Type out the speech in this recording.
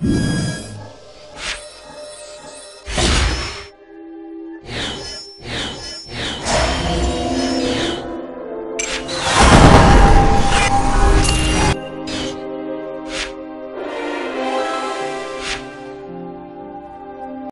you